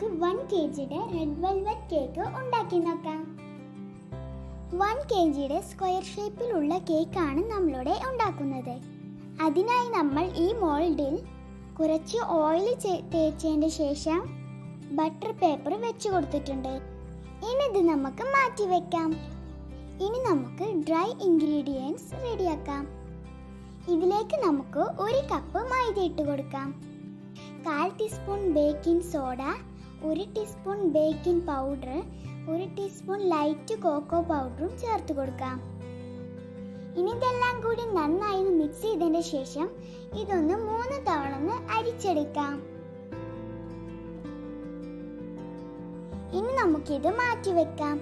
നമുക്ക് one K ജിയുടെ red velvet cake ഉണ്ടാക്കി നോക്കാം. വൺ കെ ജിയുടെ സ്ക്വയർ ഷേപ്പിലുള്ള കേക്കാണ് നമ്മളിവിടെ ഉണ്ടാക്കുന്നത്. അതിനായി നമ്മൾ ഈ മോൾഡിൽ കുറച്ച് ഓയിൽ തേച്ചതിന്റെ ശേഷം ബട്ടർ പേപ്പർ വെച്ച് കൊടുത്തിട്ടുണ്ട്. ഇനി ഇത് നമുക്ക് മാറ്റി വെക്കാം. ഇനി നമുക്ക് ഡ്രൈ ഇൻഗ്രീഡിയൻസ് റെഡിയാക്കാം ഇതിലേക്ക് നമുക്ക് ഒരു കപ്പ് മൈദ ഇട്ട് കൊടുക്കാം. കാൽ ടീസ്പൂൺ ബേക്കിംഗ് സോഡ ഒരു ടീസ്പൂൺ ബേക്കിംഗ് പൗഡർ ഒരു ടീസ്പൂൺ ലൈറ്റ് കോക്കോ പൗഡറും ചേർത്ത് കൊടുക്കാം. ഇനി ഇതെല്ലാം കൂടി നന്നായി മിക്സ് ചെയ്തതിന് ശേഷം ഇതൊന്ന് മൂന്ന് തവണ ഒന്ന് അരിച്ചെടുക്കാം. ഇനി നമുക്കിത് മാറ്റി വെക്കാം.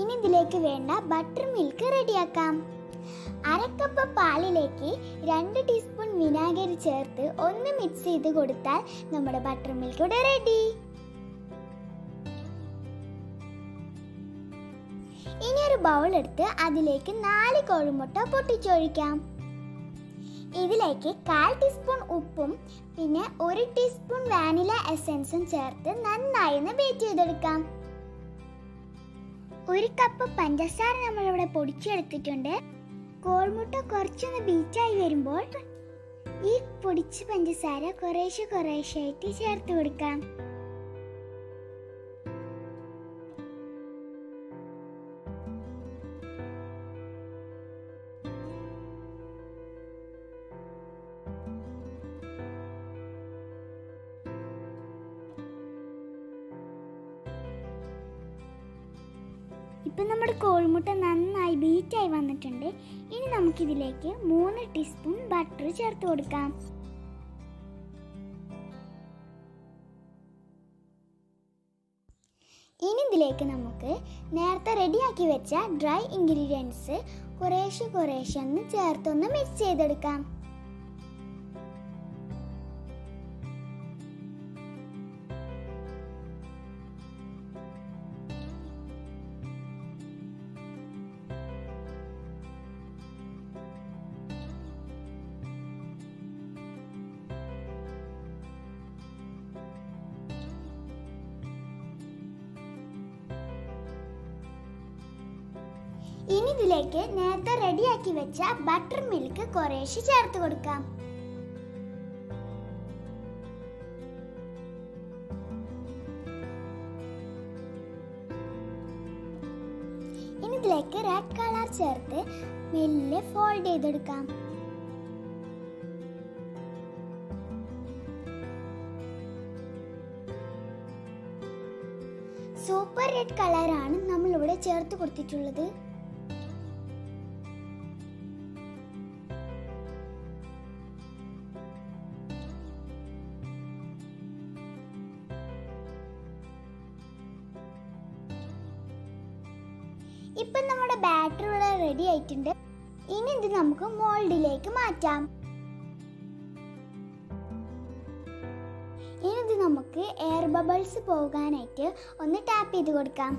ഇനി ഇതിലേക്ക് വേണ്ട ബട്ടർ മിൽക്ക് റെഡിയാക്കാം. അരക്കപ്പ് പാലിലേക്ക് രണ്ട് ടീസ്പൂൺ വിനാഗിരി ചേർത്ത് ഒന്ന് മിക്സ് ചെയ്ത് കൊടുത്താൽ നമ്മുടെ ബട്ടർ മിൽക്ക് ഇവിടെ റെഡി ഒരു ബൗൾ എടുത്ത് അതിലേക്ക് നാല് കോഴിമുട്ട പൊട്ടിച്ചൊഴിക്കാം. ഇതിലേക്ക് കാൽ ടീസ്പൂൺ ഉപ്പും പിന്നെ ഒരു ടീസ്പൂൺ വാനില എസൻസും ചേർത്ത് നന്നായി ഒന്ന് ബീറ്റ് ചെയ്തെടുക്കാം. ഒരു കപ്പ് പഞ്ചസാര നമ്മളിവിടെ പൊടിച്ചെടുത്തിട്ടുണ്ട്. കോൾമുട്ട കുറച്ചൊന്ന് ബീറ്റായി വരുമ്പോൾ ഈ പൊടിച്ച പഞ്ചസാര കുറേശ്ശെ ആയിട്ട് ചേർത്ത് കൊടുക്കാം. ഇപ്പം നമ്മുടെ കോഴിമുട്ട നന്നായി ബീറ്റായി വന്നിട്ടുണ്ട്. ഇനി നമുക്കിതിലേക്ക് മൂന്ന് ടീസ്പൂൺ ബട്ടർ ചേർത്ത് കൊടുക്കാം. ഇനി ഇതിലേക്ക് നമുക്ക് നേരത്തെ റെഡിയാക്കി വെച്ച ഡ്രൈ ഇൻഗ്രീഡിയൻസ് കുറേശ്ശെ കുറേശ്ശെ ഒന്ന് ചേർത്തൊന്ന് മിക്സ് ചെയ്തെടുക്കാം. ഇനി ഇതിലേക്ക് നേരത്തെ റെഡിയാക്കി വെച്ച ബട്ടർ മിൽക്ക് കുറേശ്ശെ ചേർത്ത് കൊടുക്കാം. ഇനി ഇതിലേക്ക് റെഡ് കളർ ചേർത്ത് മെല്ലെ ഫോൾഡ് ചെയ്തെടുക്കാം. സൂപ്പർ റെഡ് കളറാണ് നമ്മളിവിടെ ചേർത്ത് കൊടുത്തിട്ടുള്ളത്. ബാറ്ററി ഇവിടെ റെഡി ആയിട്ടുണ്ട്. ഇനി ഇത് നമുക്ക് മോൾഡിലേക്ക് മാറ്റാം. ഇനി ഇത് നമുക്ക് എയർ ബബിൾസ് പോകാനായിട്ട് ഒന്ന് ടാപ്പ് ചെയ്ത് കൊടുക്കാം.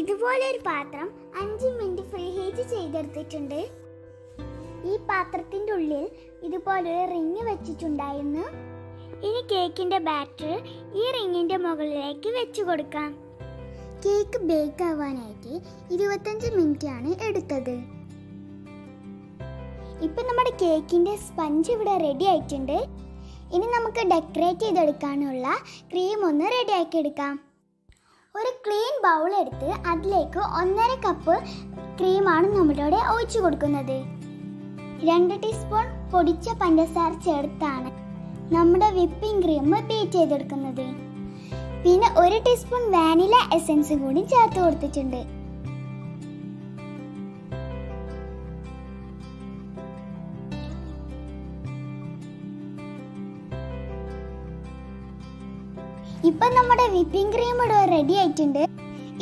ഇതുപോലെ ഒരു പാത്രം അഞ്ച് മിനിറ്റ് ഫ്രീ ഹീറ്റ് ചെയ്തെടുത്തിട്ടുണ്ട്. ഈ പാത്രത്തിന്റെ ഉള്ളിൽ ഇതുപോലൊരു റിങ് വെച്ചിട്ടുണ്ടായിരുന്നു. ഇനി കേക്കിന്റെ ബാറ്റർ ഈ റിങ്ങിന്റെ മുകളിലേക്ക് വെച്ചു കൊടുക്കാം. കേക്ക് ബേക്ക് ആവാനായിട്ട് ഇരുപത്തഞ്ച് മിനിറ്റ് ആണ് എടുത്തത്. ഇപ്പൊ നമ്മുടെ കേക്കിന്റെ സ്പഞ്ച് ഇവിടെ റെഡി ആയിട്ടുണ്ട്. ഇനി നമുക്ക് ഡെക്കറേറ്റ് ചെയ്തെടുക്കാനുള്ള ക്രീം ഒന്ന് റെഡി ആക്കി എടുക്കാം. ഒരു ക്ലീൻ ബൗൾ എടുത്ത് അതിലേക്ക് ഒന്നര കപ്പ് ക്രീമാണ് നമ്മളിവിടെ ഒഴിച്ചു കൊടുക്കുന്നത്. രണ്ട് ടീസ്പൂൺ പൊടിച്ച പഞ്ചസാര ചേർത്താണ്. നമ്മുടെ വിപ്പിംഗ് ക്രീം ബീറ്റ് ചെയ്തെടുക്കുന്നത്. പിന്നെ ഒരു ടീസ്പൂൺ വാനില എസൻസ് കൂടി ചേർത്ത് കൊടുത്തിട്ടുണ്ട്. ഇപ്പൊ നമ്മുടെ വിപ്പിംഗ് ക്രീം ഇവിടെ റെഡി ആയിട്ടുണ്ട്.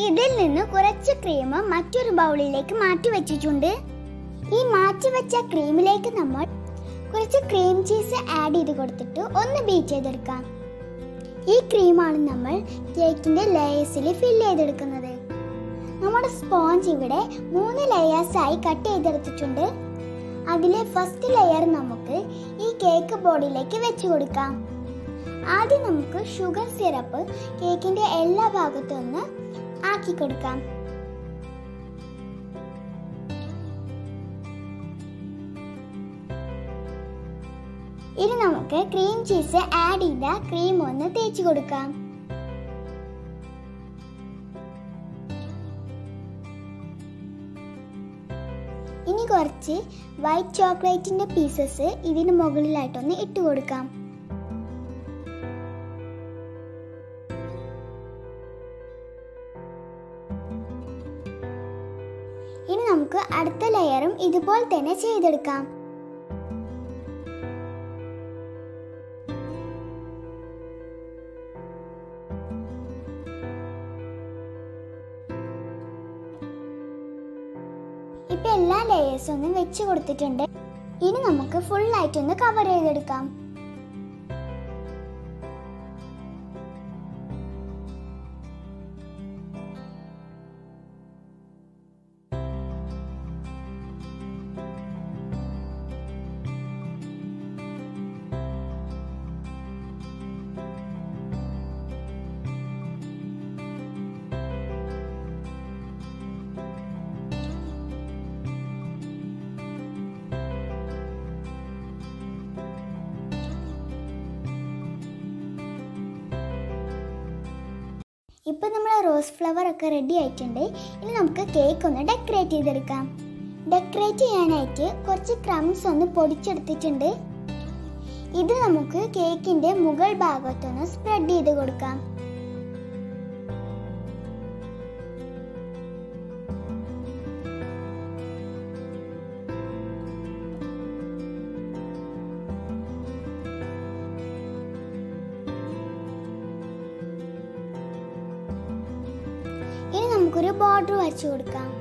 ഇതിൽ നിന്ന് കുറച്ച് ക്രീം മറ്റൊരു ബൗളിലേക്ക് മാറ്റി വെച്ചിട്ടുണ്ട്. ഈ മാറ്റി വെച്ച ക്രീമിലേക്ക് നമ്മൾ കുറച്ച് ക്രീം ചീസ് ആഡ് ചെയ്ത് കൊടുത്തിട്ട് ഒന്ന് ബീറ്റ് ചെയ്തെടുക്കാം. ഈ ക്രീമാണ് നമ്മൾ കേക്കിന്റെ ലെയേഴ്സിൽ ഫില്ല് ചെയ്തെടുക്കുന്നത്. നമ്മുടെ സ്പോഞ്ച് ഇവിടെ മൂന്ന് ലെയേഴ്സ് ആയി കട്ട് ചെയ്തെടുത്തിട്ടുണ്ട്. അതിലെ ഫസ്റ്റ് ലെയർ നമുക്ക് ഈ കേക്ക് ബോഡിയിലേക്ക് വെച്ച് കൊടുക്കാം. ആദ്യം നമുക്ക് ഷുഗർ സിറപ്പ് കേക്കിന്റെ എല്ലാ ഭാഗത്തും ഒന്ന് ആക്കി കൊടുക്കാം. ഇനി നമുക്ക് ക്രീം ചീസ് ആഡ് ചെയ്ത ക്രീം ഒന്ന് തേച്ച് കൊടുക്കാം. ഇനി കുറച്ച് വൈറ്റ് ചോക്ലേറ്റിന്റെ പീസസ് ഇതിന് മുകളിലായിട്ടൊന്ന് ഇട്ട് കൊടുക്കാം. ഇനി നമുക്ക് അടുത്ത ലെയറും ഇതുപോലെ തന്നെ ചെയ്തെടുക്കാം. ലെയേഴ്സും ഒന്ന് വെച്ച് കൊടുത്തിട്ടുണ്ട്. ഇനി നമുക്ക് ഫുൾ ആയിട്ടൊന്ന് കവർ ചെയ്തെടുക്കാം. ഇപ്പൊ നമ്മുടെ റോസ് ഫ്ലവർ ഒക്കെ റെഡി ആയിട്ടുണ്ട്. ഇനി നമുക്ക് കേക്ക് ഒന്ന് ഡെക്കറേറ്റ് ചെയ്തെടുക്കാം. ഡെക്കറേറ്റ് ചെയ്യാനായിട്ട് കുറച്ച് ക്രംസ് ഒന്ന് പൊടിച്ചെടുത്തിട്ടുണ്ട്. ഇത് നമുക്ക് കേക്കിന്റെ മുകൾ ഭാഗത്തൊന്ന് സ്പ്രെഡ് ചെയ്ത് കൊടുക്കാം. നമുക്കൊരു ബോർഡർ വരച്ചു കൊടുക്കാം.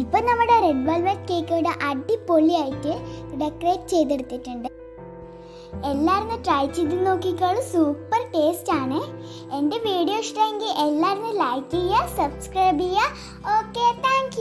ഇപ്പൊ നമ്മുടെ റെഡ് വെൽവെറ്റ് കേക്ക് ഇവിടെ അടിപൊളിയായിട്ട് ഡെക്കറേറ്റ് ചെയ്തെടുത്തിട്ടുണ്ട്. എല്ലാവരും ട്രൈ ചെയ്ത് നോക്കിക്കോളൂ. സൂപ്പർ ടേസ്റ്റ് ആണ്. എന്റെ വീഡിയോ ഇഷ്ടമെങ്കിൽ എല്ലാവരും ലൈക്ക് ചെയ്യുക സബ്സ്ക്രൈബ് ചെയ്യുക. Okay thank